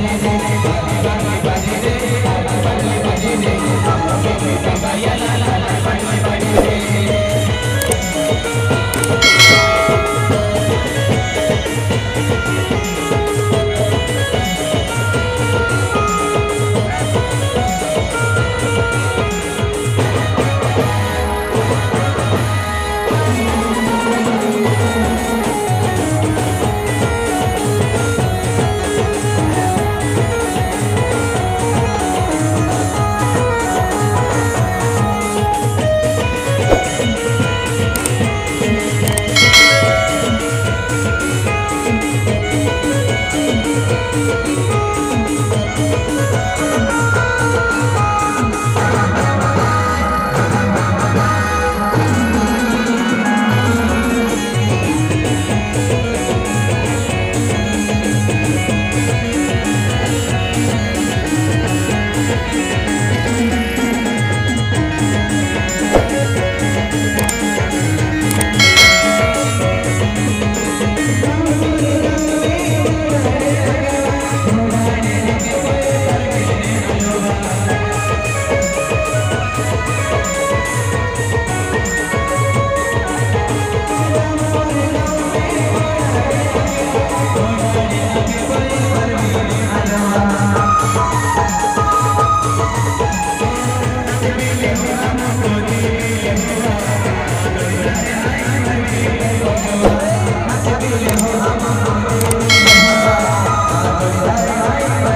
Yes, yes, yes, yes. Thank Bye.